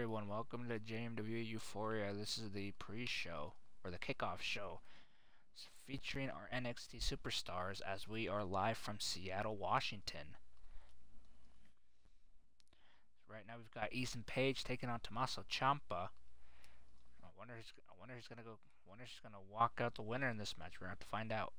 everyone. Welcome to JMWE Euphoria. This is the pre-show, or the kickoff show, it's featuring our NXT superstars as we are live from Seattle, Washington. Right now we've got Ethan Page taking on Tommaso Ciampa. I wonder I wonder who's gonna go. I wonder who's gonna walk out the winner in this match. We're gonna have to find out.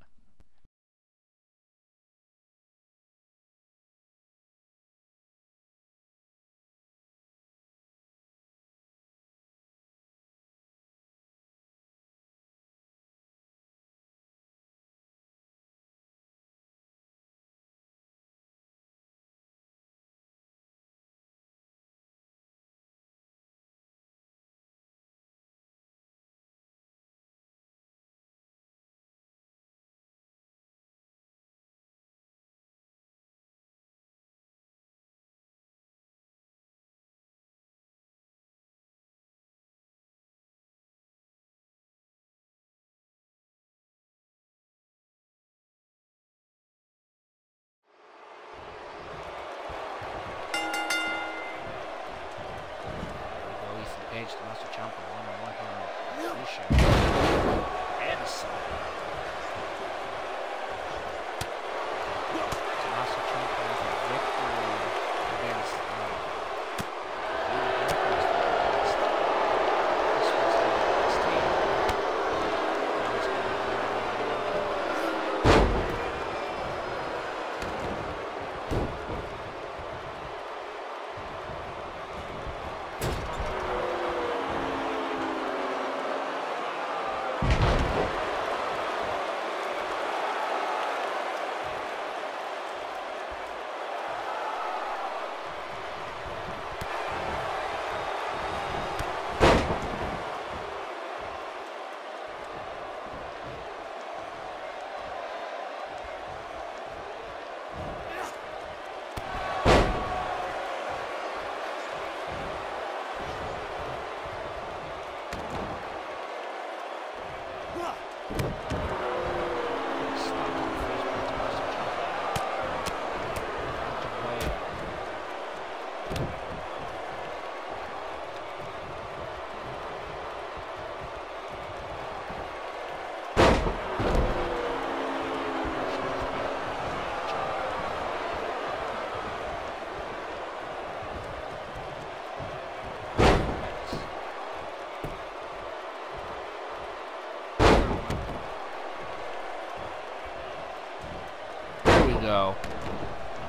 There go.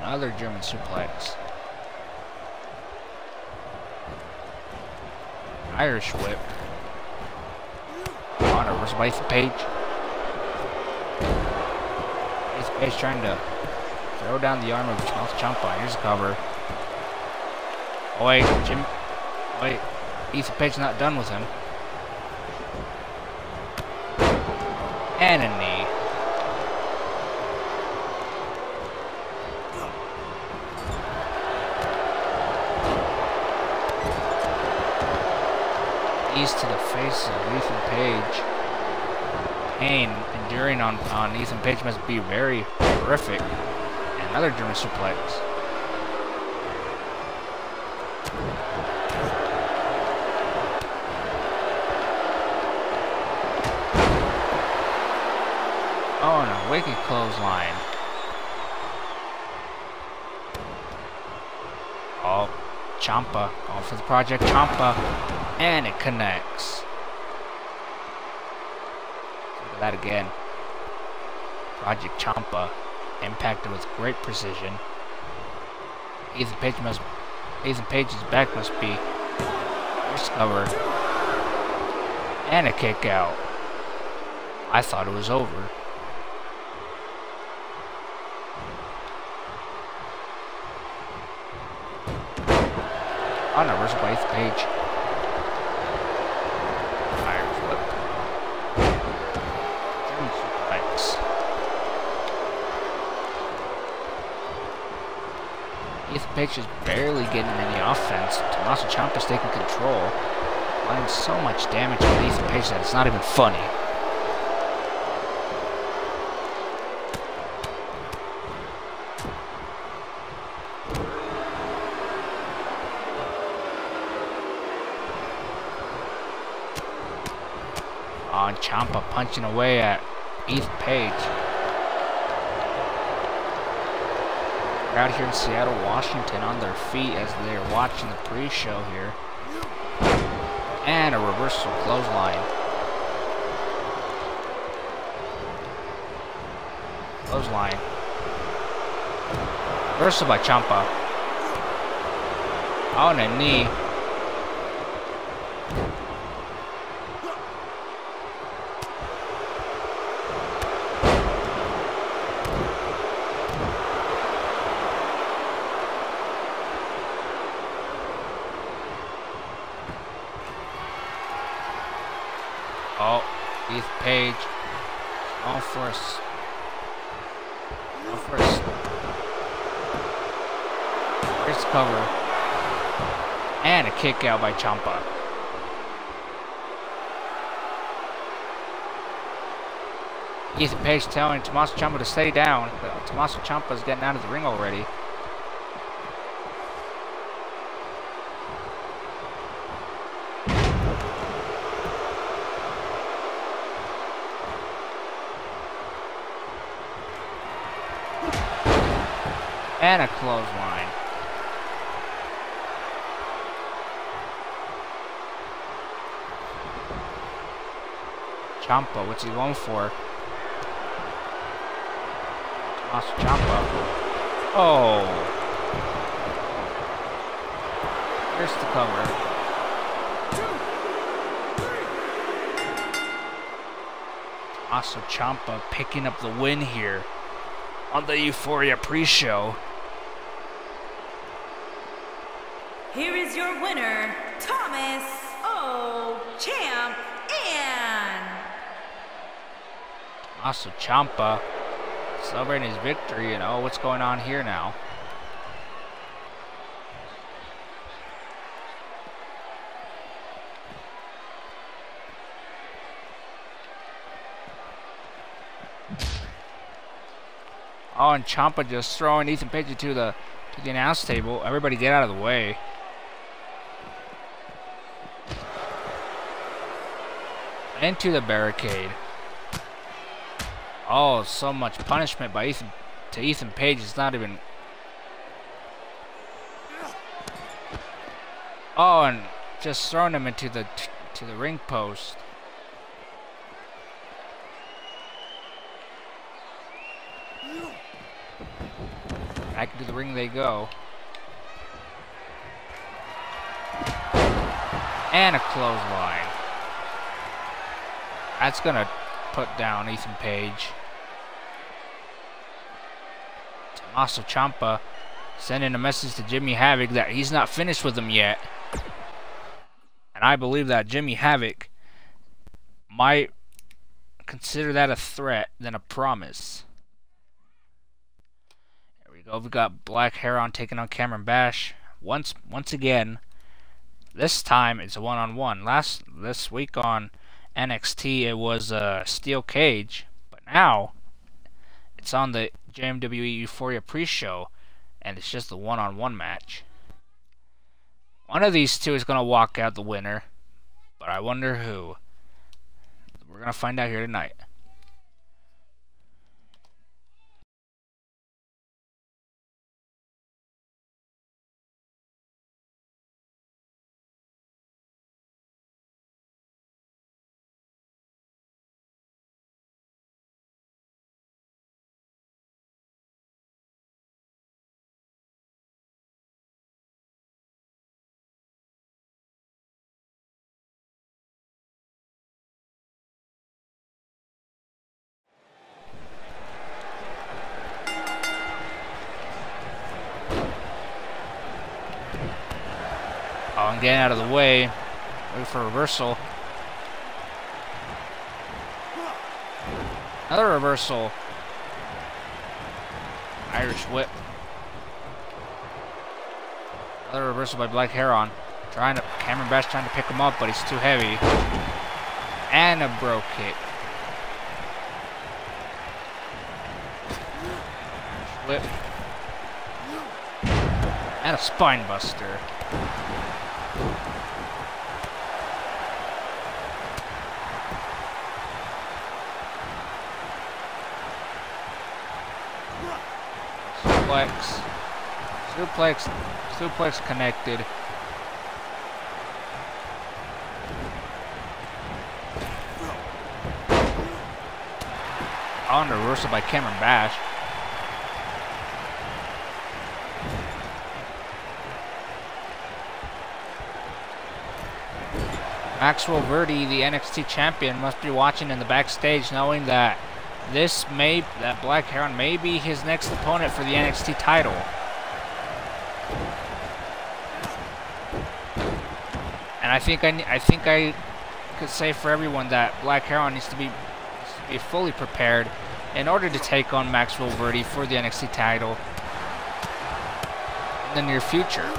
Another German suplex. Irish whip. Honor versus Ethan Page. Ethan Page trying to throw down the arm of Tommaso Ciampa. Here's a cover. Oh wait, Jim. Wait, Ethan Page not done with him. And a knee. Knees to the face of Ethan Page. Pain enduring on, on Ethan Page must be very horrific. Another German suplex. Oh, and a wicked clothesline. Oh, Ciampa. For the Project Ciampa. And it connects. Look at that again. Project Ciampa. Impacted with great precision. Ethan Page must Ethan Page's back must be discovered. And a kick out. I thought it was over. Oh, Honor versus Ethan Page. Fire whip. German. Ethan Page is barely getting any offense. Tommaso Ciampa's taking control. Applying so much damage on Ethan Page that it's not even funny. On Ciampa punching away at Ethan Page. Out here in Seattle, Washington on their feet as they're watching the pre-show here. And a reversal clothesline. Clothesline. Reversal by Ciampa. On a knee. Oh, Keith Page. All first. All first. First cover. And a kick out by Ciampa. Ethan Page telling Tommaso Ciampa to stay down. But Tommaso is getting out of the ring already. And a clothesline. Ciampa, what's he going for? Tomas Ciampa. Oh. Here's the cover. Tommaso Ciampa picking up the win here on the Euphoria pre-show. Here is your winner, Thomas Tommaso Ciampa celebrating his victory and oh, what's going on here now? Oh, and Ciampa just throwing Ethan Page to the to the announce table. Everybody get out of the way. Into the barricade. Oh, so much punishment by Ethan to Ethan Page. It's not even. Oh, and just throwing him into the to the ring post. Back into the ring they go. And a clothesline. That's gonna put down Ethan Page. Tommaso Ciampa sending a message to Jimmy Havoc that he's not finished with him yet. And I believe that Jimmy Havoc might consider that a threat than a promise. There we go. We've got Black Heron taking on Cameron Bash. Once once again, this time it's a one-on-one. -on -one. Last this week on NXT it was a steel cage, but now it's on the JMWE Euphoria pre-show, and it's just a one-on-one -on -one match. One of these two is going to walk out the winner, but I wonder who. We're going to find out here tonight. Getting out of the way. Wait for reversal. Another reversal. Irish whip. Another reversal by Black Heron. Trying to Cameron Bash trying to pick him up, but he's too heavy. And a bro kick. Whip. And a spine buster. Suplex. Suplex, suplex connected. On the reversal by Cameron Bash. Maxwell Verdi, the NXT champion, must be watching in the backstage knowing that this may, that Black Heron may be his next opponent for the NXT title. And I think I, I think I could say for everyone that Black Heron needs to be, needs to be fully prepared in order to take on Maxwell Verdi for the NXT title in the near future.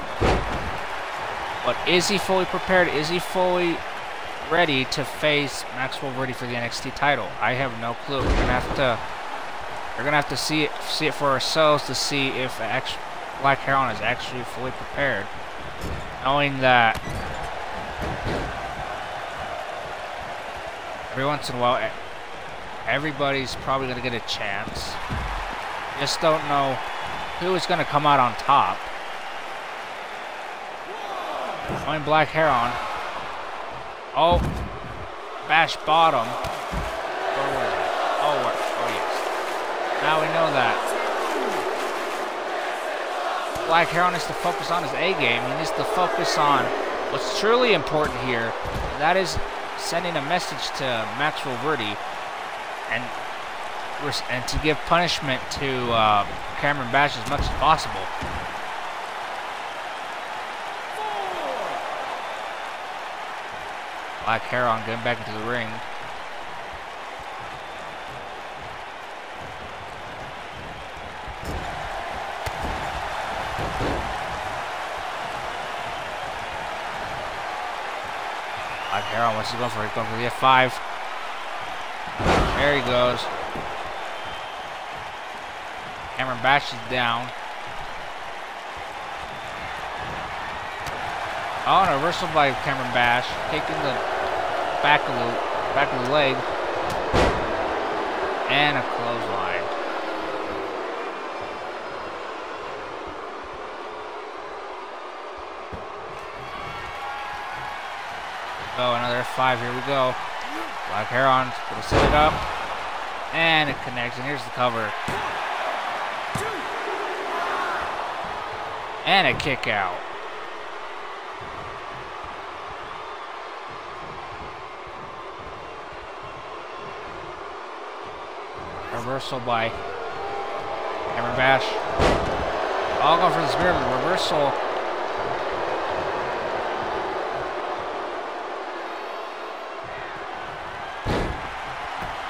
But is he fully prepared? Is he fully ready to face Maxwell Verdi for the NXT title? I have no clue. We're gonna have to we're gonna have to see it see it for ourselves to see if Black Heron is actually fully prepared. Knowing that every once in a while everybody's probably gonna get a chance. Just don't know who is gonna come out on top. Knowing Black Heron Oh, bash bottom. Where was it? Oh, where? oh yes. Now we know that. Black Heron needs to focus on his A game. He needs to focus on what's truly important here. that is sending a message to Maxwell Verdi and and to give punishment to uh, Cameron Bash as much as possible. Black Heron getting back into the ring. Black Heron, what's he going for? He's going for the F5. There he goes. Cameron Bash is down. Oh, a reversal by Cameron Bash, taking the back of the back of the leg, and a clothesline. Oh, another F5. Here we go. Black Heron gonna set it up, and it connects. And here's the cover. And a kick out. Reversal by Cameron Bash. I'll go for the spear, but reversal.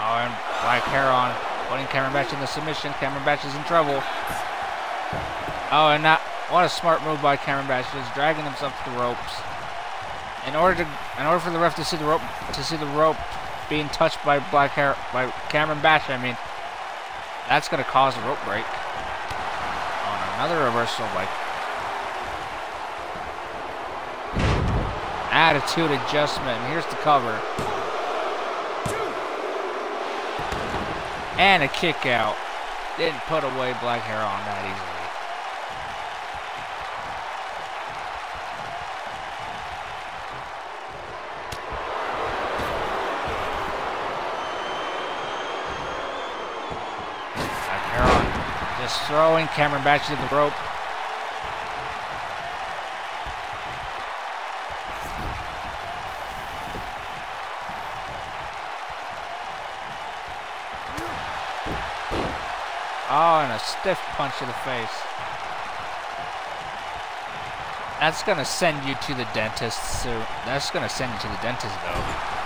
Oh, and Black Heron putting Cameron Bash in the submission. Cameron Bash is in trouble. Oh, and that what a smart move by Cameron Bash, just dragging himself to the ropes. In order to, in order for the ref to see the rope, to see the rope being touched by Black Hair, by Cameron Bash, I mean, that's going to cause a rope break. On another reversal like attitude adjustment. Here's the cover. And a kick out. Didn't put away Black Heron that easily. Throwing Cameron back to the rope. Oh, and a stiff punch to the face. That's to send you to the dentist soon. That's to send you to the dentist, though.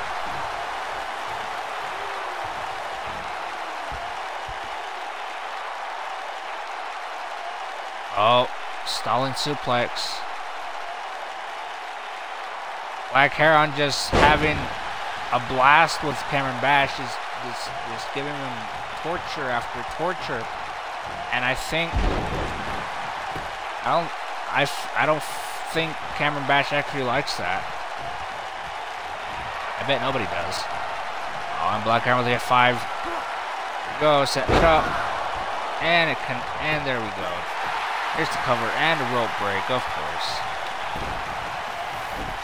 Oh, stalling suplex. Black Heron just having a blast with Cameron Bash is just, just giving him torture after torture. And I think I don't I, I don't think Cameron Bash actually likes that. I bet nobody does. Oh, and Black Heron with the F5. Go, set it up. And it can, and there we go. Here's the cover and a rope break, of course.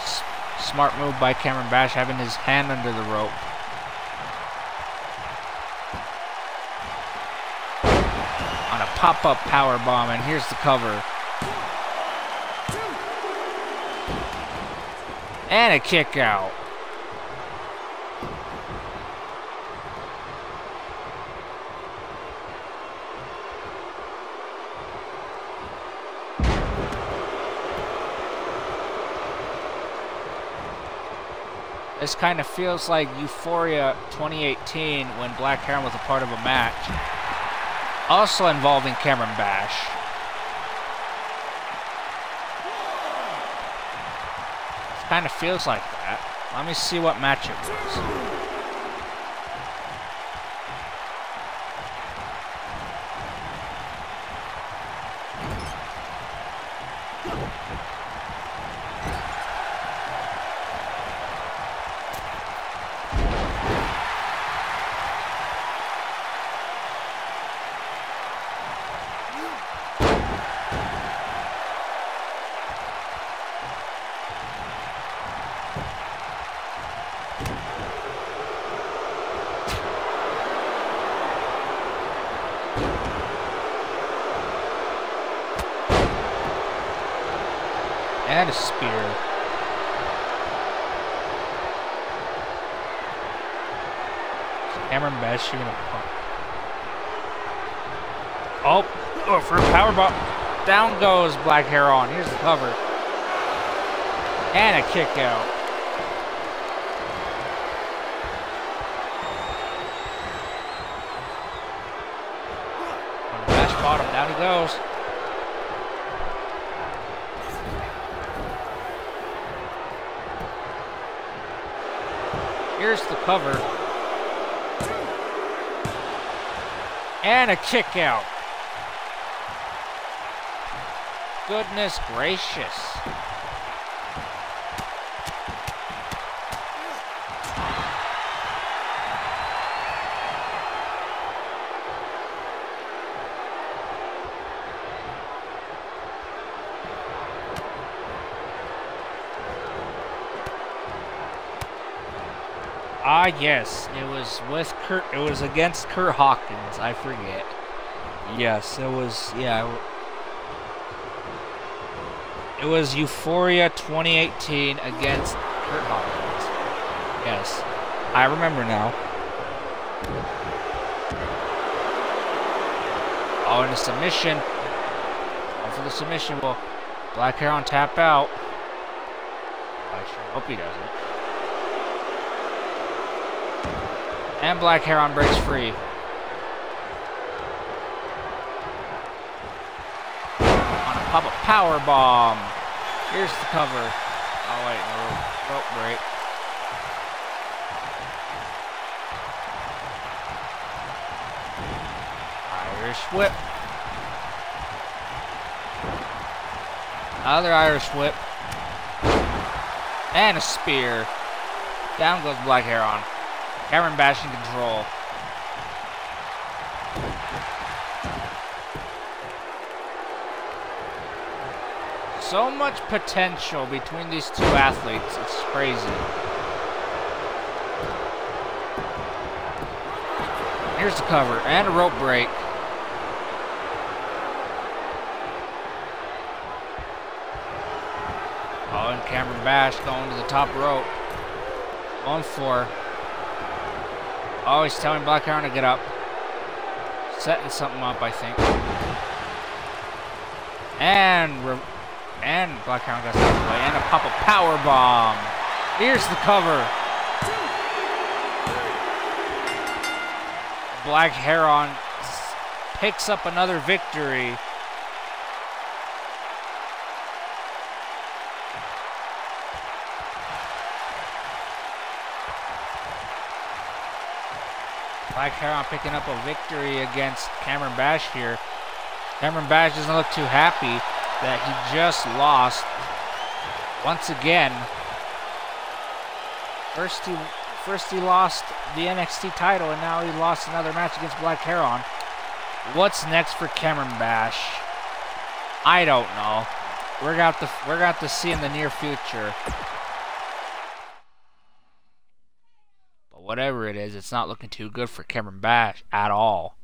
S smart move by Cameron Bash, having his hand under the rope. On a pop-up power bomb, and here's the cover. And a kick out. This kind of feels like Euphoria 2018 when Black Heron was a part of a match. Also involving Cameron Bash. It kind of feels like that. Let me see what match it was. And a spear. Cameron Bash shooting a pump. Oh, oh, for a power bomb. Down goes Black Heron. Here's the cover. And a kick out. Cover. And a kick out. Goodness gracious. Yes, it was with Kurt. It was against Kurt Hawkins. I forget. Yes, it was. Yeah, it was Euphoria 2018 against Kurt Hawkins. Yes, I remember now. Oh, and a submission. Oh, for the submission. well, Black Heron tap out? I sure hope he doesn't. And Black Heron breaks free. On a pop a power bomb. Here's the cover. Oh wait, no rope oh, break. Irish whip. Another Irish whip. And a spear. Down goes Black Heron. Cameron Bash in control. So much potential between these two athletes. It's crazy. Here's the cover and a rope break. Oh, and Cameron Bash going to the top rope. On four. Oh, he's telling Black Heron to get up. Setting something up, I think. And and Black Heron got out of the way. And a pop a power bomb. Here's the cover. Black Heron picks up another victory. Black Heron picking up a victory against Cameron Bash here. Cameron Bash doesn't look too happy that he just lost once again. First he, first he lost the NXT title, and now he lost another match against Black Heron. What's next for Cameron Bash? I don't know. We're gonna we're got to see in the near future. Whatever it is, it's not looking too good for Cameron Bash at all.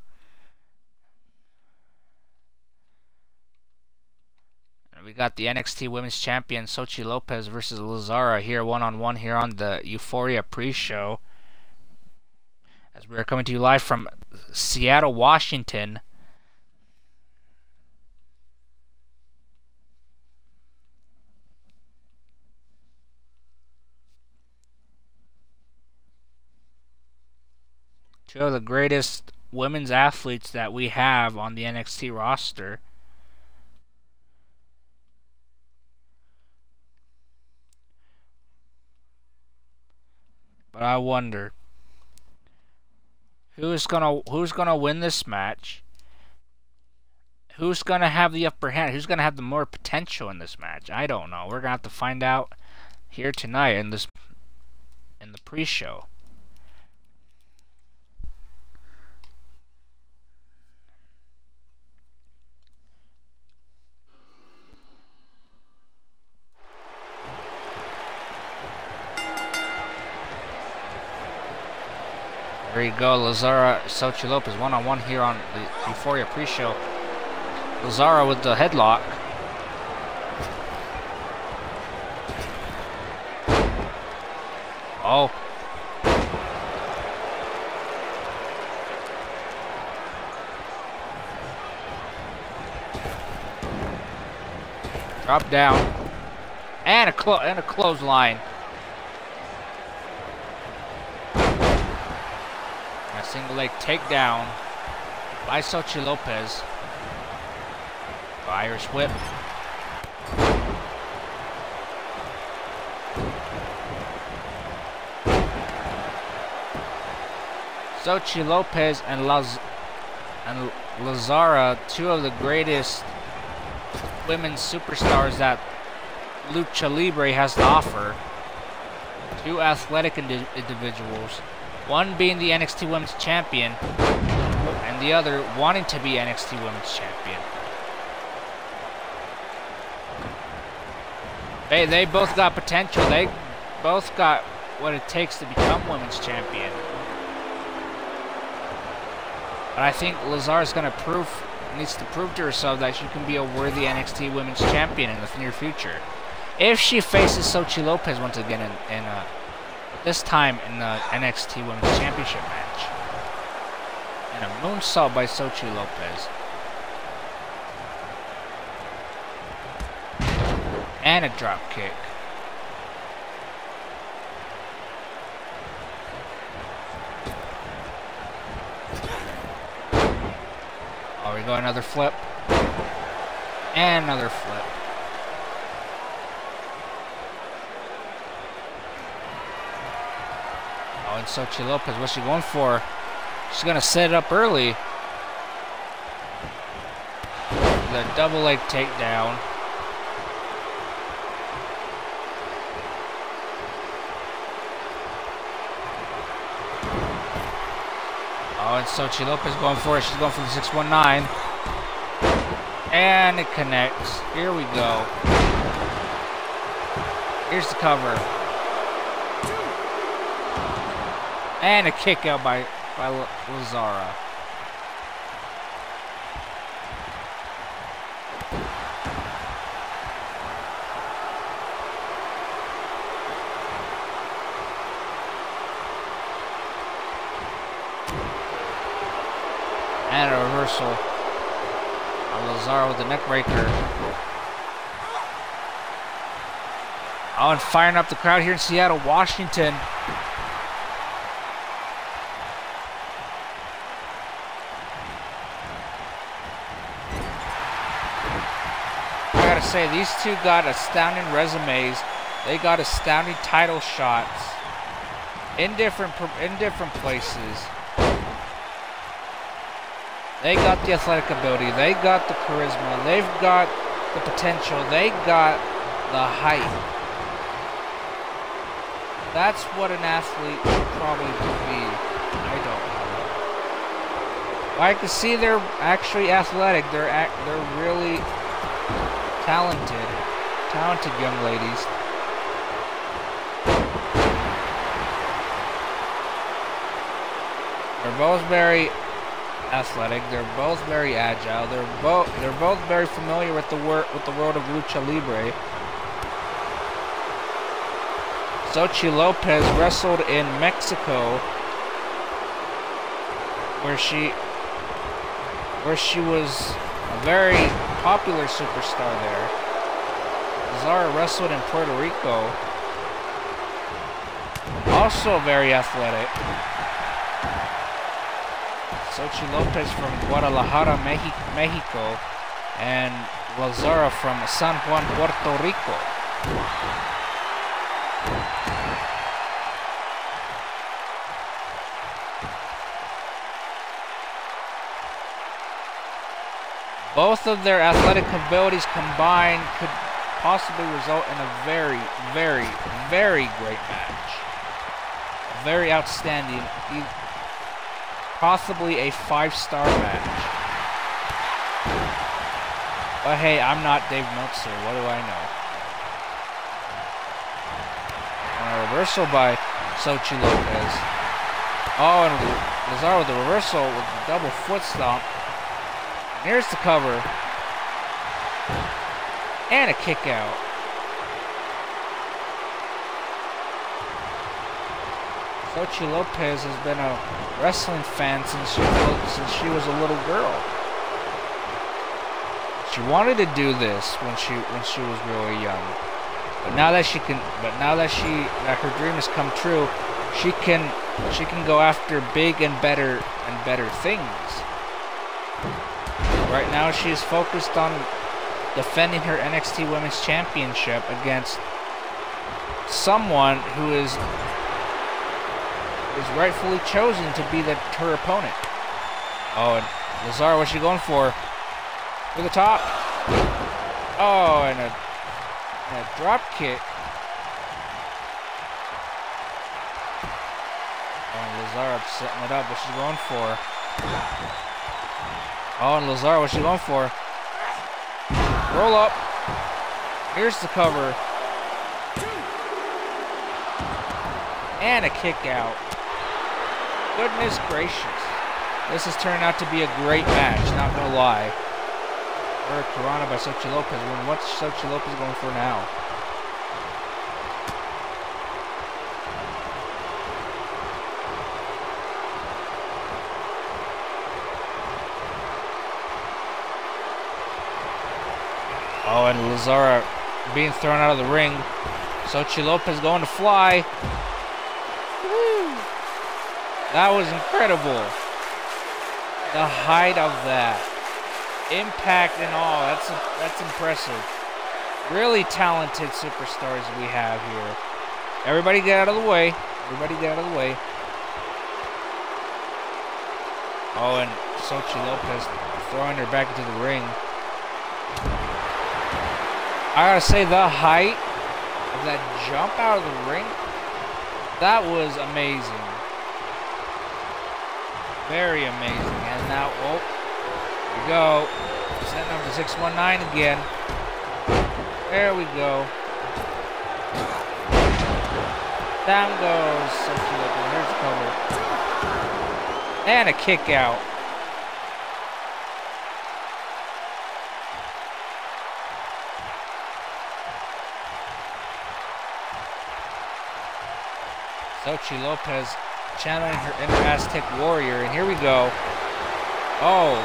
And we got the NXT Women's Champion Sochi Lopez versus Lazara here one on one here on the Euphoria pre-show. As we are coming to you live from Seattle, Washington. Two of the greatest women's athletes that we have on the NXT roster. But I wonder who's gonna who's gonna win this match? Who's gonna have the upper hand? Who's gonna have the more potential in this match? I don't know. We're gonna have to find out here tonight in this in the pre-show. There you go, Lazara Sochi Lopez one on one here on the Euphoria pre-show. Lazara with the headlock. Oh. Drop down. And a clo and a clothesline. A single leg takedown by Sochi Lopez. Irish whip. Sochi Lopez and Laz and Lazara, two of the greatest women's superstars that Lucha Libre has to offer. Two athletic indi individuals. One being the NXT Women's Champion, and the other wanting to be NXT Women's Champion. They, they both got potential. They both got what it takes to become Women's Champion. But I think Lazar's going to prove, needs to prove to herself that she can be a worthy NXT Women's Champion in the near future. If she faces Sochi Lopez once again in, in a this time in the NXT Women's Championship match. And a moonsault by Sochi Lopez. And a drop kick. Oh, we go another flip. And another flip. Sochi Lopez, what's she going for? She's going to set it up early. The double leg takedown. Oh, and Sochi Lopez going for it. She's going for the 619. And it connects. Here we go. Here's the cover. And a kick out by, by Lazara. And a reversal. On Lazara with the neckbreaker. Oh, and firing up the crowd here in Seattle, Washington. Say, these two got astounding resumes. They got astounding title shots in different in different places. They got the athletic ability. They got the charisma. They've got the potential. They got the height. That's what an athlete should probably be. I don't know. I can see they're actually athletic. They're they're really talented, talented young ladies. They're both very athletic. They're both very agile. They're both they're both very familiar with the wor with the world of lucha libre. Sochi Lopez wrestled in Mexico, where she where she was a very popular superstar there. Zara wrestled in Puerto Rico, also very athletic. Sochi Lopez from Guadalajara, Mexico, and Lazara from San Juan, Puerto Rico. Both of their athletic abilities combined could possibly result in a very, very, very great match. Very outstanding possibly a five-star match. But hey, I'm not Dave Meltzer. What do I know? And a reversal by Sochi Lopez. Oh, and Lazaro with the reversal with the double foot stomp. And here's the cover. And a kick out. Xochitl Lopez has been a wrestling fan since she, since she was a little girl. She wanted to do this when she when she was really young. But now that she can but now that she that her dream has come true, she can she can go after big and better and better things. Right now she's focused on defending her NXT Women's Championship against someone who is is rightfully chosen to be the, her opponent. Oh, and Lazar, what's she going for? To the top. Oh, and a, and a drop kick. Oh, and Lazar setting it up. What's she going for? Oh, and Lazar, what's she going for? Roll up. Here's the cover. And a kick out goodness gracious. This has turned out to be a great match, not gonna lie. hurricanrana by Xochitl Lopez. What's Xochitl Lopez going for now? And Lazara being thrown out of the ring. Xochitl Lopez going to fly. That was incredible. The height of that. Impact and all. That's that's impressive. Really talented superstars we have here. Everybody get out of the way. Everybody get out of the way. Oh, and Sochi Lopez throwing her back into the ring. I gotta say, the height of that jump out of the ring, that was amazing. Very amazing. And now, oh, we go. Set number 619 again. There we go. Down goes Sochi Here's the cover. And a kick out. Xochitl Lopez channeling her inner Aztec warrior. And here we go. Oh.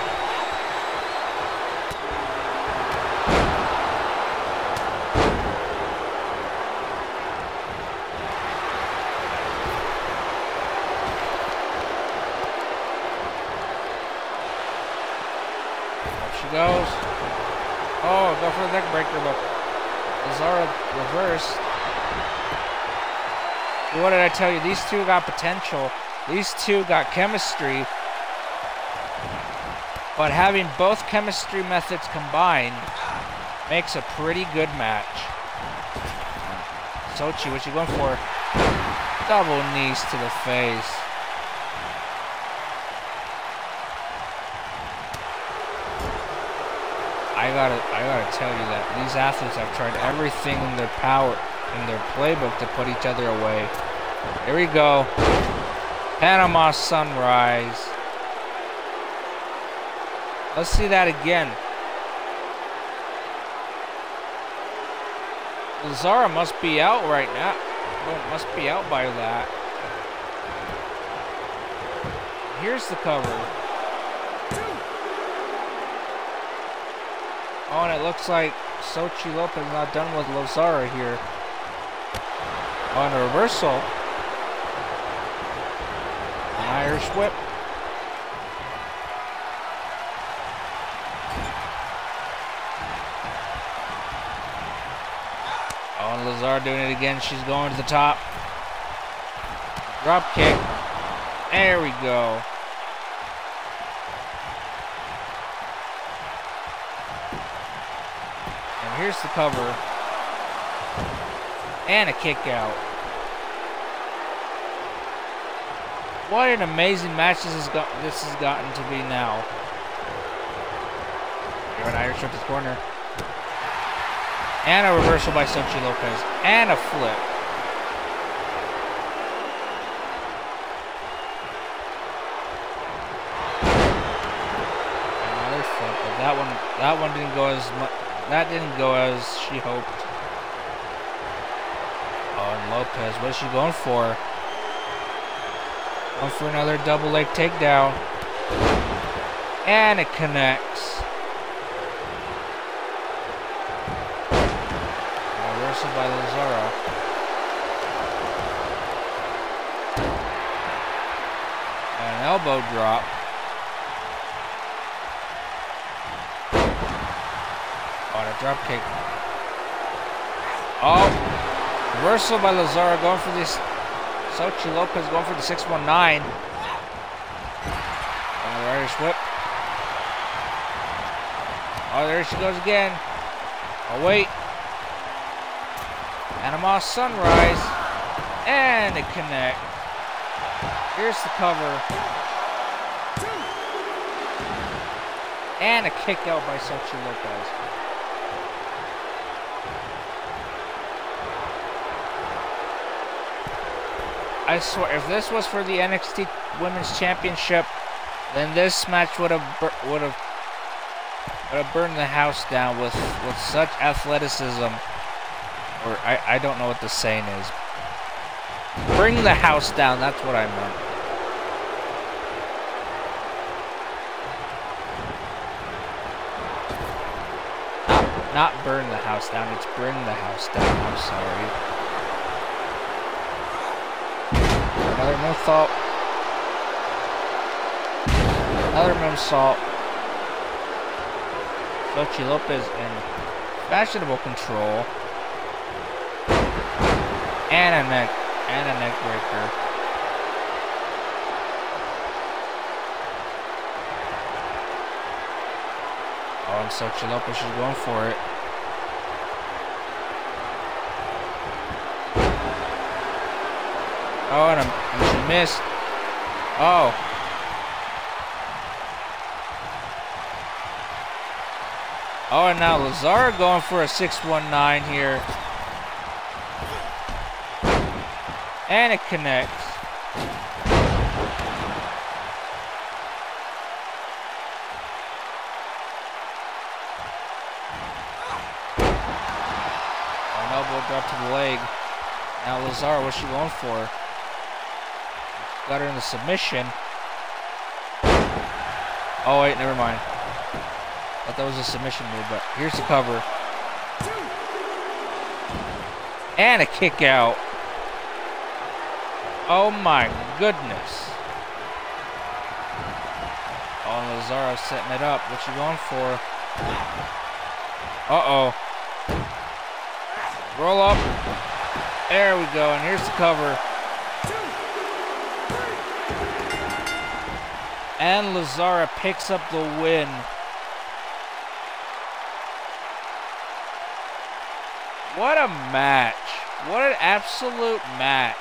Up she goes. Oh, go for the neck breaker, but Lazara reversed. What did I tell you? These two got potential. These two got chemistry. But having both chemistry methods combined makes a pretty good match. Sochi, what you going for? Double knees to the face. I gotta, I gotta tell you that these athletes have tried everything in their power, in their playbook to put each other away. Here we go. Panama Sunrise. Let's see that again. Lazara must be out right now. Oh, must be out by that. Here's the cover. Oh, and it looks like Xochitl Lopez not done with Lazara here. On a reversal. Irish whip. Oh, and Lazara doing it again. She's going to the top. Drop kick. There we go. And here's the cover. And a kick out. What an amazing match this has, got, this has gotten to be now. An Irish up the corner. And a reversal by Xochitl Lopez. And a flip. Another flip, but that one that one didn't go as much that didn't go as she hoped. Oh, and Lopez, what is she going for? Going for another double leg takedown. And it connects. Reversal by Lazara. And an elbow drop. And a drop kick. Oh, reversal by Lazara going for this. Xochitl Lopez going for the 619. And the Irish whip. Oh, there she goes again. Oh, wait. Panama Sunrise. And a connect. Here's the cover. And a kick out by Xochitl Lopez. I swear, if this was for the NXT Women's Championship, then this match would have would have would have burned the house down with with such athleticism. Or I I don't know what the saying is. Bring the house down. That's what I meant. Not, not burn the house down. It's bring the house down. I'm sorry. Another moonsault. Another moonsault. Xochitl Lopez in fashionable control. And a neck and a neck breaker. Oh, and Xochitl Lopez is going for it. Oh, and, she missed. Oh. Oh, and now Lazara going for a 619 here. And it connects. Oh, elbow drop to the leg. Now Lazara, what's she going for? Got her in the submission. Oh wait, never mind. Thought that was a submission move, but here's the cover. And a kick out. Oh my goodness. Oh, and Lazara setting it up. What you going for? Uh-oh. Roll up. There we go, and here's the cover. And Lazara picks up the win. What a match. What an absolute match.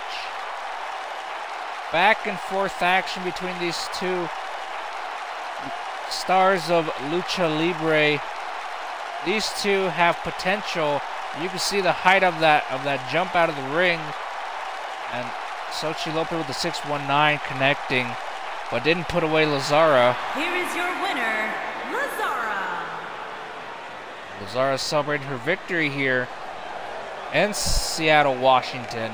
Back and forth action between these two stars of Lucha Libre. these two have potential. You can see the height of that of that jump out of the ring. And Xochitl Lopez with the 619 connecting, but didn't put away Lazara. Here is your winner, Lazara. Lazara celebrating her victory here in Seattle, Washington.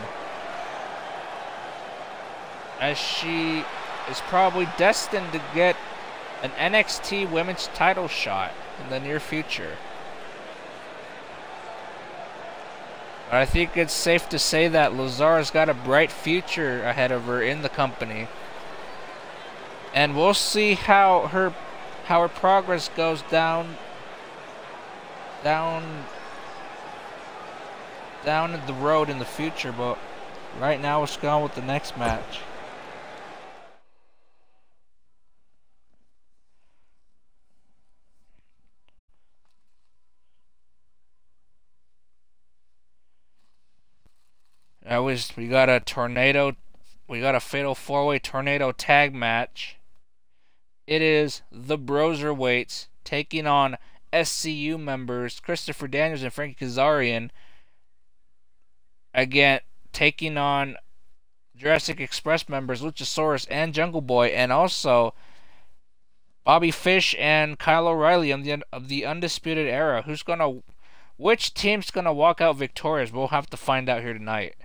As she is probably destined to get an NXT women's title shot in the near future. But I think it's safe to say that Lazara's got a bright future ahead of her in the company. And we'll see how her how her progress goes down down down the road in the future, but right now let's go on with the next match. That was we got a tornado we got a fatal four way tornado tag match. It is the Broserweights taking on SCU members Christopher Daniels and Frankie Kazarian. Again, taking on Jurassic Express members Luchasaurus and Jungle Boy, and also Bobby Fish and Kyle O'Reilly of the, of the Undisputed Era. Who's gonna, which team's gonna walk out victorious? We'll have to find out here tonight.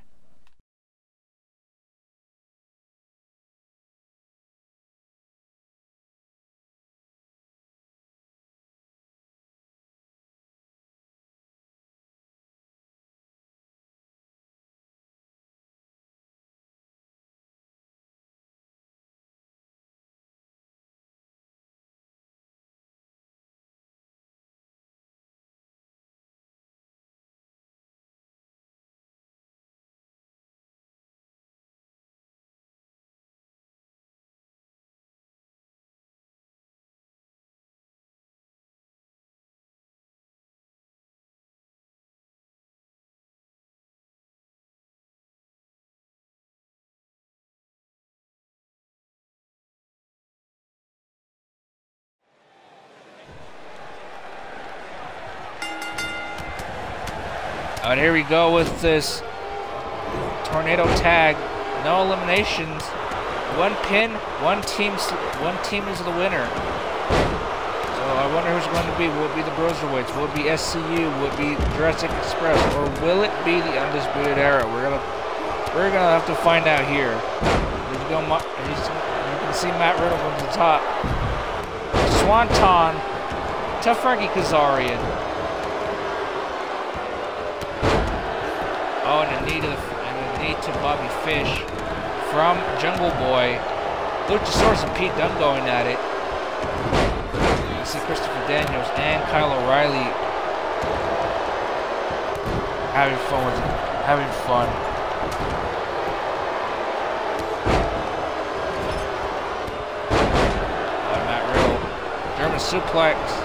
Oh, and here we go with this tornado tag. No eliminations. One pin, one team, one team is the winner. So I wonder who's going to be. Will it be the Broserweights? Will it be SCU? Will it be Jurassic Express? Or will it be the Undisputed Era? We're gonna we're gonna have to find out here. Go. You can see Matt Riddle from the top. Swanton to Frankie Kazarian. Oh, and a knee to the and a knee to Bobby Fish from Jungle Boy. Luchasaurus and Pete Dunne going at it. You see Christopher Daniels and Kyle O'Reilly having fun with it, having fun. Oh, Matt Riddle. German suplex.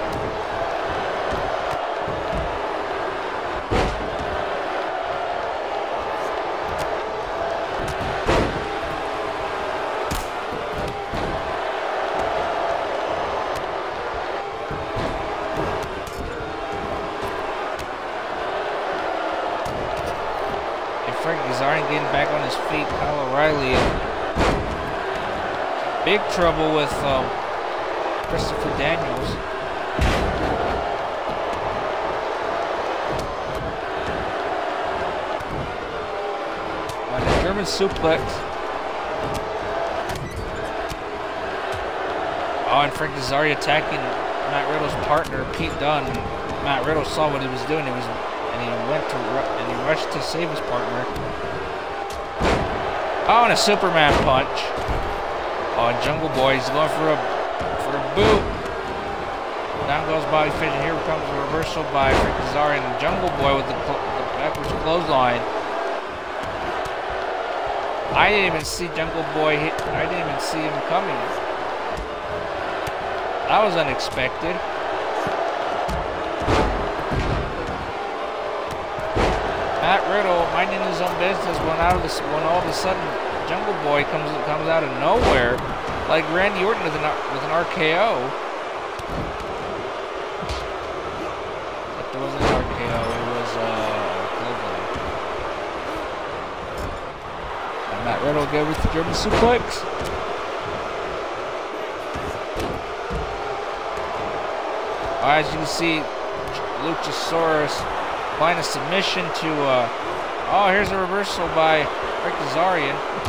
Big trouble with um, Christopher Daniels. On a German suplex. Oh, and Frank Kazarian attacking Matt Riddle's partner, Pete Dunne. Matt Riddle saw what he was doing. He was, and he went to and rushed to save his partner. Oh, and a Superman punch. Oh, Jungle Boy, he's going for a for a boot. Down goes Bobby Fish, and here comes a reversal by Kazarian and Jungle Boy with the, the backwards clothesline. I didn't even see Jungle Boy hit. I didn't even see him coming. That was unexpected. minding his own business when out of this when all of a sudden Jungle Boy comes comes out of nowhere like Randy Orton with an with an RKO. But there wasn't an RKO. It was uh, And Matt Riddle go with the German suplex. As you can see, Luchasaurus find a submission to uh, oh, here's a reversal by Rick Kazarian.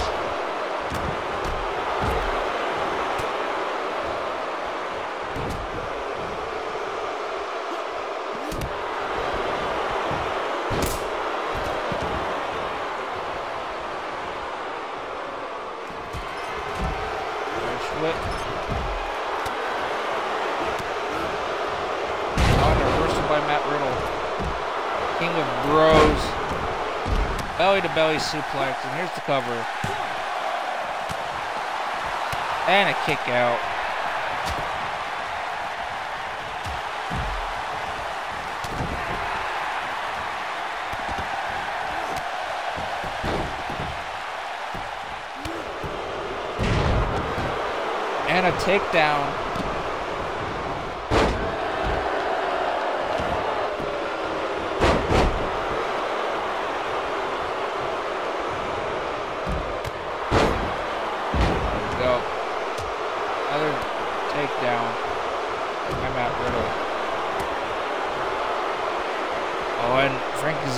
Belly to belly suplex, and here's the cover. And a kick out. And a takedown.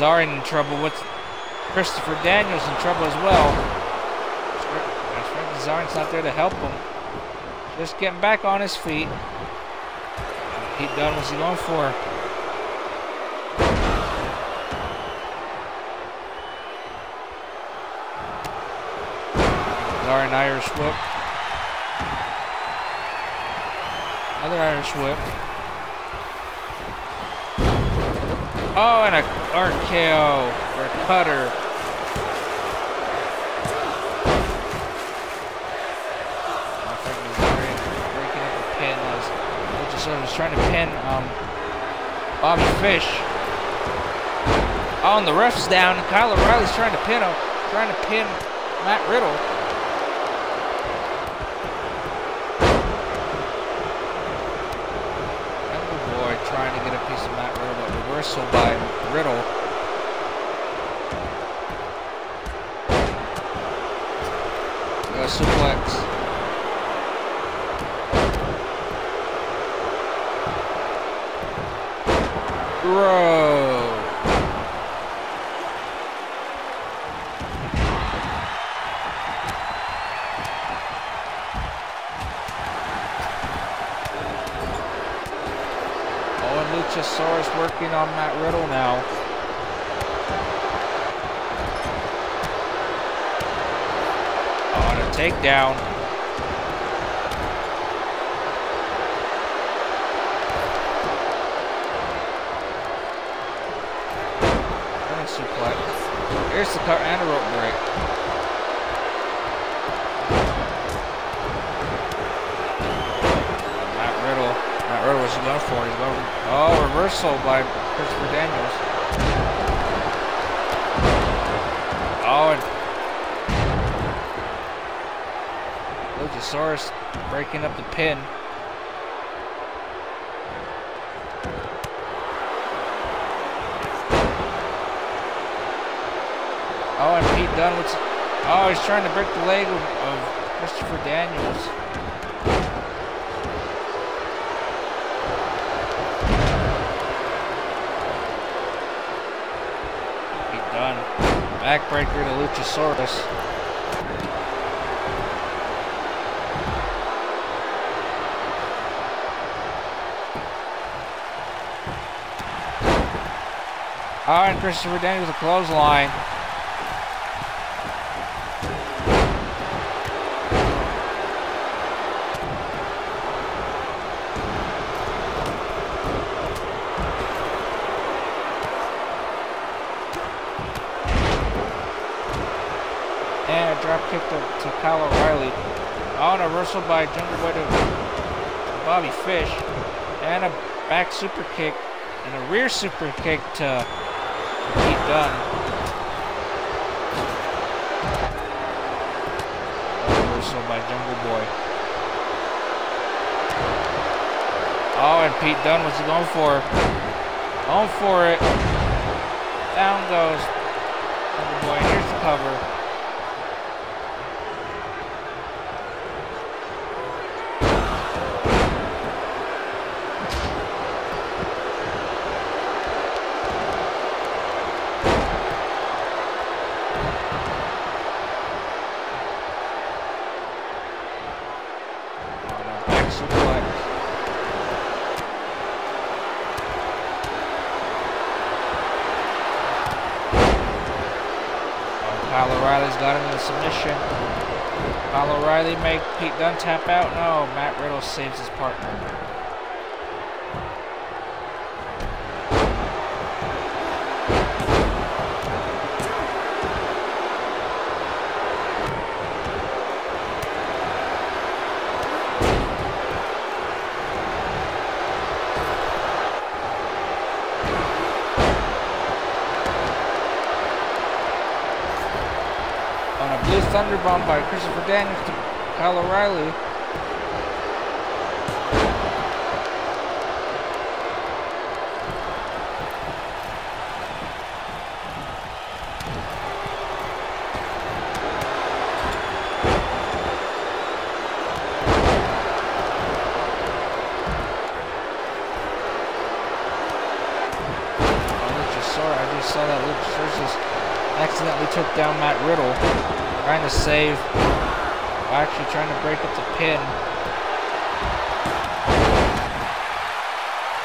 Kazarian in trouble. What's Christopher Daniels in trouble as well? Kazarian's not there to help him. Just getting back on his feet. Pete Dunne, what's he going for? Kazarian Irish whip. Another Irish whip. Oh, and a RKO or cutter. breaking up the pin Luchasaurus was trying to pin um, Bobby Fish. Oh, and the ref's down. Kyle O'Reilly's trying to pin him, trying to pin Matt Riddle. Luchasaurus working on Matt Riddle now. Oh, on a takedown. Running suplex. Here's the car and a rope break. Going for? He's going. Oh, reversal by Christopher Daniels. Oh, and Luchasaurus breaking up the pin. Oh, and Pete Dunne. Oh, he's trying to break the leg of, of Christopher Daniels. Backbreaker to Luchasaurus. All right, Christopher Daniels a clothesline. kick to, to Kyle O'Reilly. On a reversal by Jungle Boy to Bobby Fish. And a back super kick and a rear super kick to Pete Dunne. Reversal by Jungle Boy. Oh, and Pete what's he going for? Going for it. Down goes Jungle Boy. Here's the cover. got him in the submission. Kyle O'Reilly make Pete Dunne tap out. No, Matt Riddle saves his partner. On a blue thunderbomb by Christopher Daniels Kyle O'Reilly. I just saw that Luchasaurus accidentally took down Matt Riddle. Trying to save. Actually trying to break up the pin.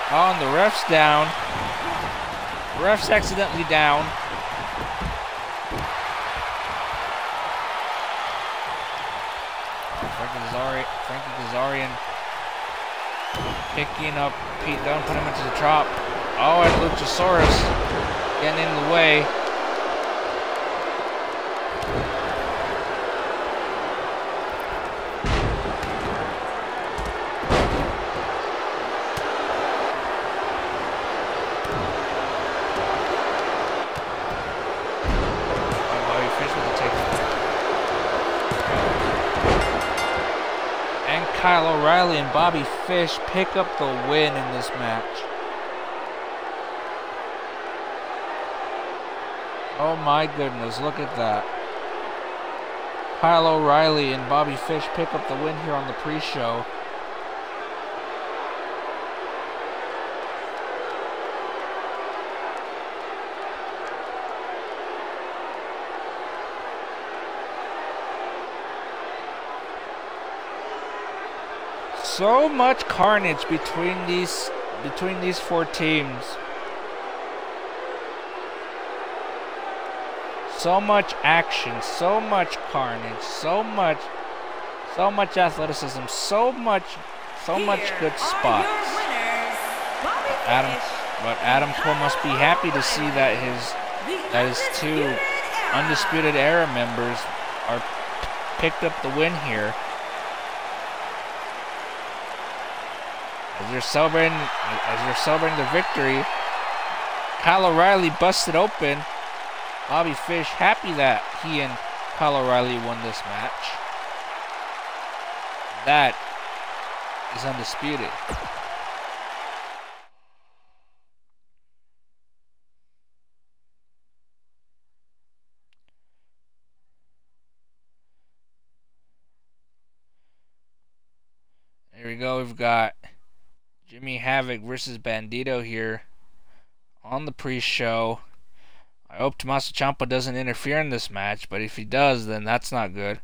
Oh, and the ref's down. Ref's accidentally down. Frankie Kazarian, Frankie Kazarian picking up Pete Dunne, putting him into the drop. Oh, and Luchasaurus getting in the way. Kyle O'Reilly and Bobby Fish pick up the win in this match. Oh my goodness, look at that. Kyle O'Reilly and Bobby Fish pick up the win here on the pre-show. So much carnage between these between these four teams. So much action, so much carnage, so much so much athleticism, so much so much good spots. Adam but Adam Cole must be happy to see that his that his two undisputed era members are picked up the win here. You're celebrating, as you're celebrating the victory, Kyle O'Reilly busted open. Bobby Fish happy that he and Kyle O'Reilly won this match. That is undisputed. Here we go. We've got Jimmy Havoc versus Bandido here on the pre-show. I hope Tommaso Ciampa doesn't interfere in this match, but if he does, then that's not good.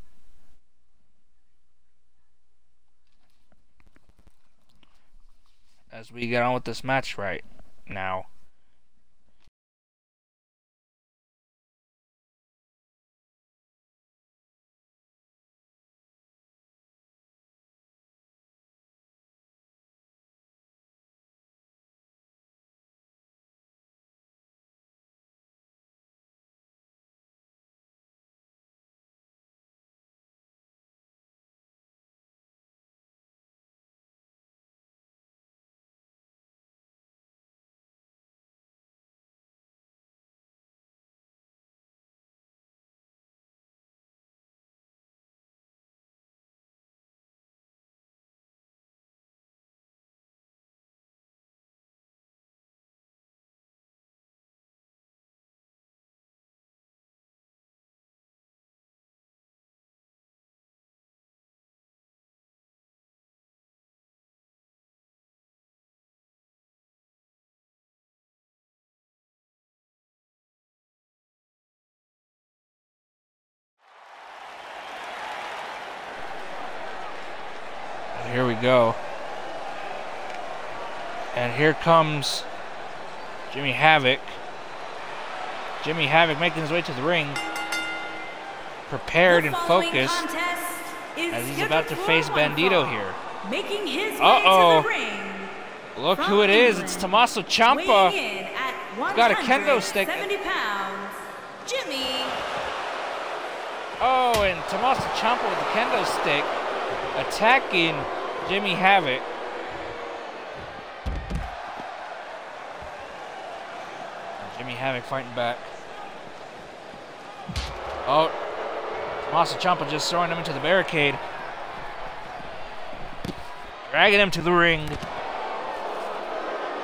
As we get on with this match right now. Here we go. And here comes Jimmy Havoc. Jimmy Havoc making his way to the ring. prepared and focused as he's about to face Bandido here. Making his Uh-oh. way to the ring. Look who it is. It's Tommaso Ciampa. at got a kendo stick. 170 pounds, Jimmy Oh, and Tommaso Ciampa with the kendo stick attacking Jimmy Havoc. Jimmy Havoc fighting back. Oh, Tommaso Ciampa just throwing him into the barricade. Dragging him to the ring.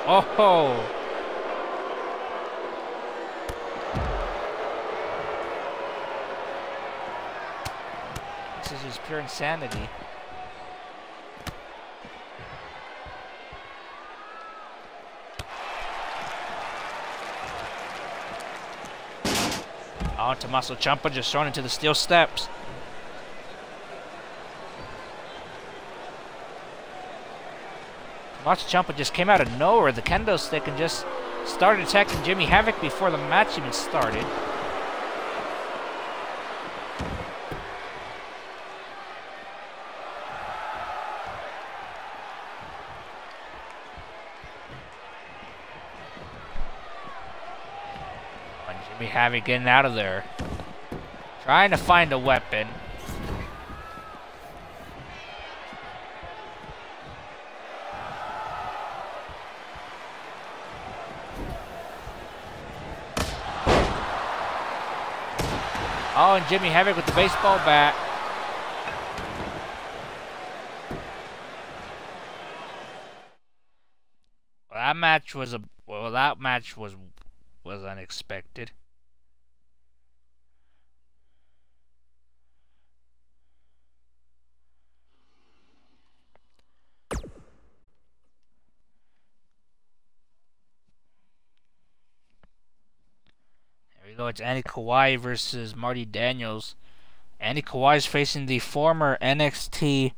Oh. This is just pure insanity. Oh, Tommaso Ciampa just thrown into the steel steps. Tommaso Ciampa just came out of nowhere, the kendo stick, and just started attacking Jimmy Havoc before the match even started. And getting out of there. Trying to find a weapon. Oh, and Jimmy Havoc with the baseball bat. Well, that match was a well. That match was was unexpected. It's Andy Kawhi versus Marty Daniels. Andy Kawhi is facing the former NXT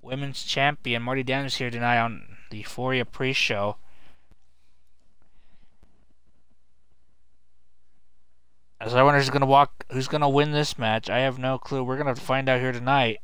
Women's Champion Marty Daniels here tonight on the Euphoria pre-show. As I wonder who's gonna walk, who's gonna win this match. I have no clue. We're gonna find out here tonight.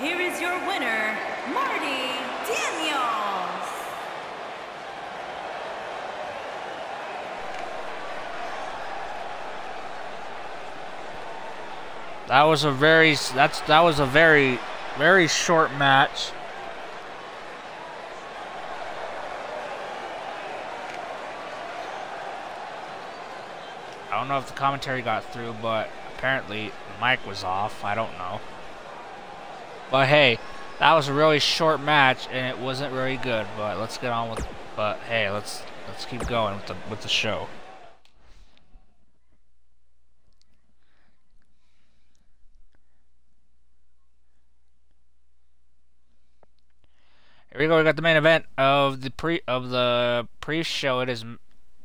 Here is your winner, Marty Daniels. That was a very that's that was a very very short match. I don't know if the commentary got through, but apparently the mic was off. I don't know. But hey, that was a really short match and it wasn't very good. But let's get on with. But hey, let's let's keep going with the with the show. Here we go. We got the main event of the pre of the pre-show. It is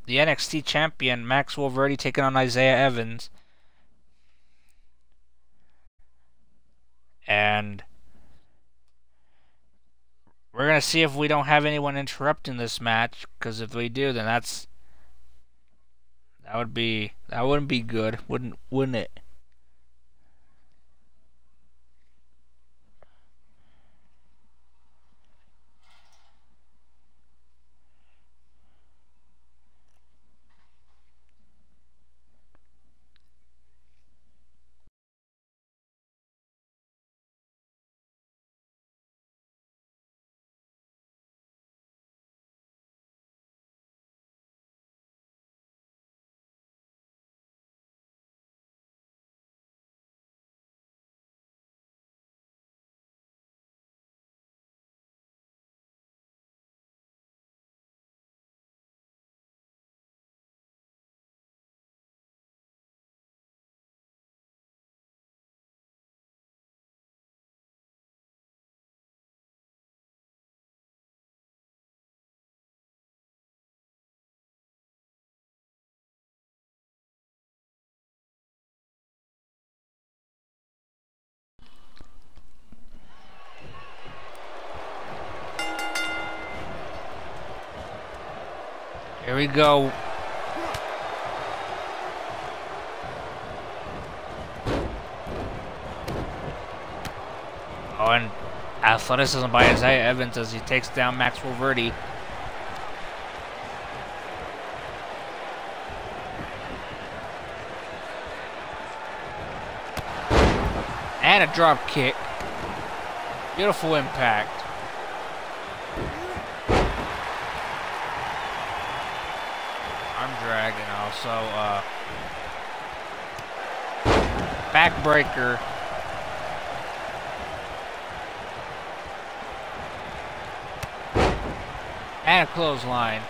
the NXT champion Max Wolverine taking on Isaiah Evans, and we're gonna see if we don't have anyone interrupting this match. Because if we do, then that's that would be that wouldn't be good, wouldn't wouldn't it? Here we go. Oh, and athleticism by Isaiah Evans as he takes down Maxwell Verdi. And a drop kick. Beautiful impact. Arm also uh, backbreaker. And a clothesline.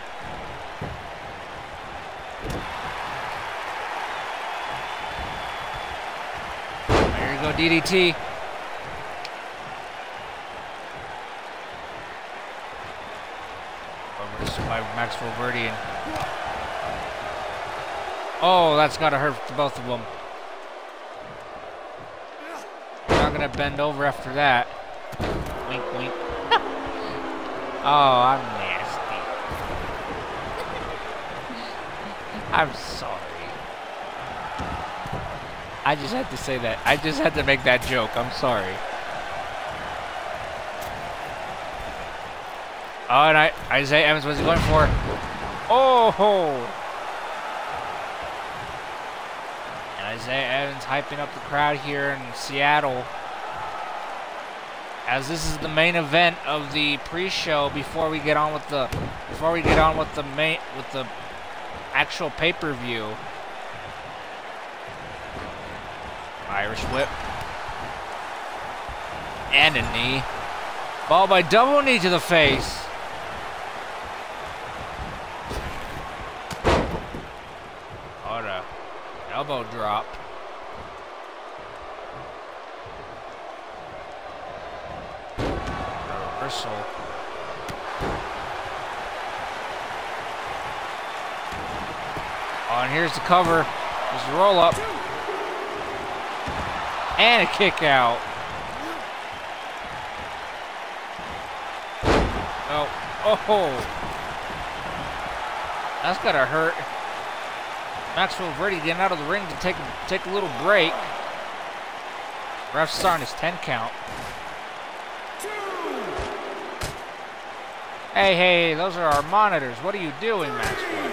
There you go, DDT. Over to by Maxwell Verdi and Oh, that's gotta hurt for both of them. I'm not gonna bend over after that. Wink, wink. oh, I'm nasty. I'm sorry. I just had to say that. I just had to make that joke. I'm sorry. Oh, and I, Isaiah Evans, he going for? Oh! Evans hyping up the crowd here in Seattle. As this is the main event of the pre-show before we get on with the before we get on with the main with the actual pay-per-view. Irish whip. And a knee. Followed by double knee to the face. What a drop. Reversal. Oh, and here's the cover. There's the roll up. And a kick out. Oh, oh. That's gotta hurt. Maxwell Brady getting out of the ring to take, take a little break. Ref's starting his 10 count. Hey, hey, those are our monitors. What are you doing, Maxwell?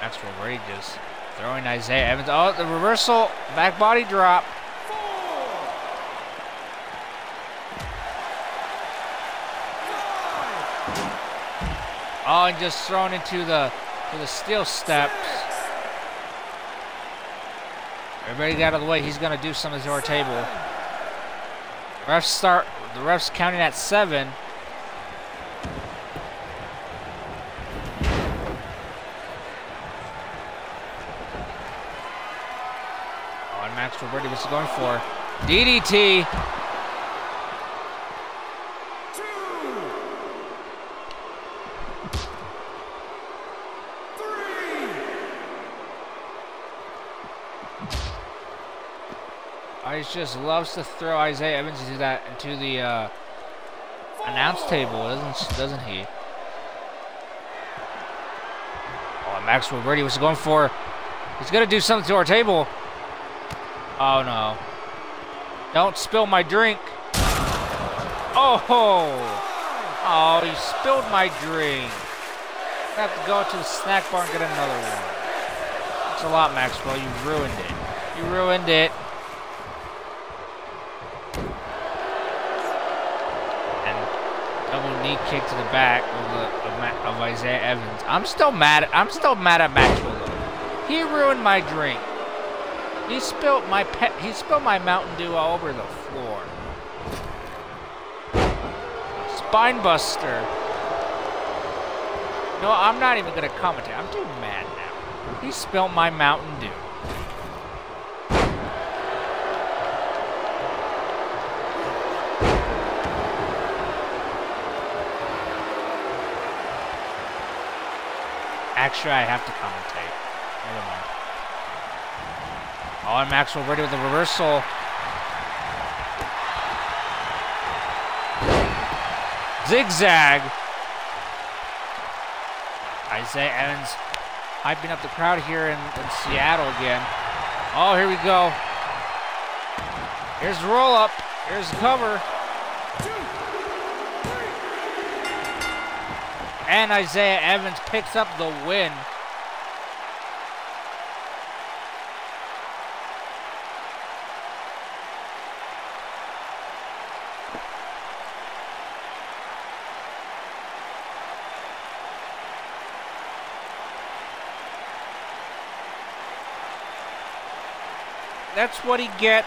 Maxwell Rage just throwing Isaiah Evans. Oh, the reversal, back body drop. Just thrown into the to the steel steps. Everybody got out of the way. He's going to do something to our table. Refs start. The refs counting at seven. On Max Roberti, what's he going for? DDT. Ice just loves to throw Isaiah Evans into that into the uh, announce table, doesn't doesn't he? Oh, Maxwell Brady was going for. He's gonna do something to our table. Oh no! Don't spill my drink. Oh! Oh, you spilled my drink. I have to go to the snack bar and get another one. Thanks a lot, Maxwell. You ruined it. You ruined it. double knee kick to the back of, of, of Isaiah Evans. I'm still mad. I'm still mad at Maxwell. Though. He ruined my drink. He spilled my pet. He spilled my Mountain Dew all over the floor. Spine buster. No, I'm not even gonna commentate. I'm too mad now. He spilled my Mountain Dew. Actually, I have to commentate. Never mind. Oh, and Maxwell ready with the reversal. Zigzag. Isaiah Evans hyping up the crowd here in, in Seattle again. Oh, here we go. Here's the roll up. Here's the cover. And Isaiah Evans picks up the win. That's what he gets.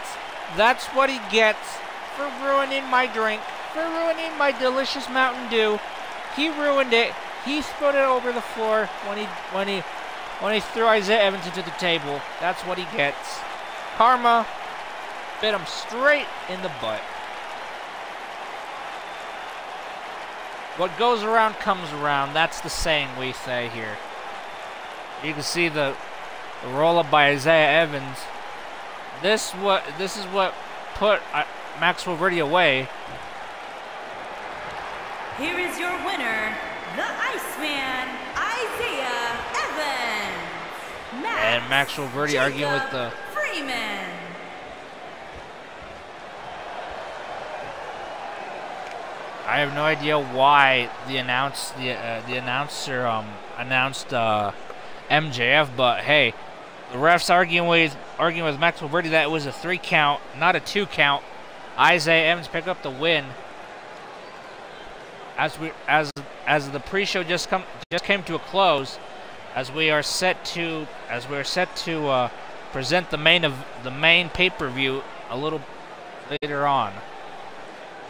That's what he gets for ruining my drink, for ruining my delicious Mountain Dew. He ruined it. He spilled it over the floor when he when he when he threw Isaiah Evans into the table. That's what he gets. Karma bit him straight in the butt. What goes around comes around. That's the saying we say here. You can see the, the roll up by Isaiah Evans. This what this is what put uh, Maxwell Verdi away. Is your winner, the Iceman, Isaiah Evans. Max and Maxwell Verdi Jacob arguing with the Freeman. I have no idea why the announce the uh, the announcer um announced uh, MJF, but hey, the refs arguing with arguing with Maxwell Verdi that it was a three count, not a two count. Isaiah Evans picked up the win. As we as as the pre-show just come just came to a close, as we are set to as we are set to uh, present the main of the main pay-per-view a little later on.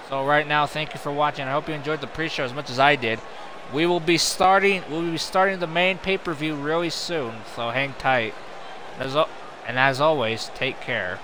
So right now, thank you for watching. I hope you enjoyed the pre-show as much as I did. We will be starting. We'll be starting the main pay-per-view really soon. So hang tight. As and as always, take care.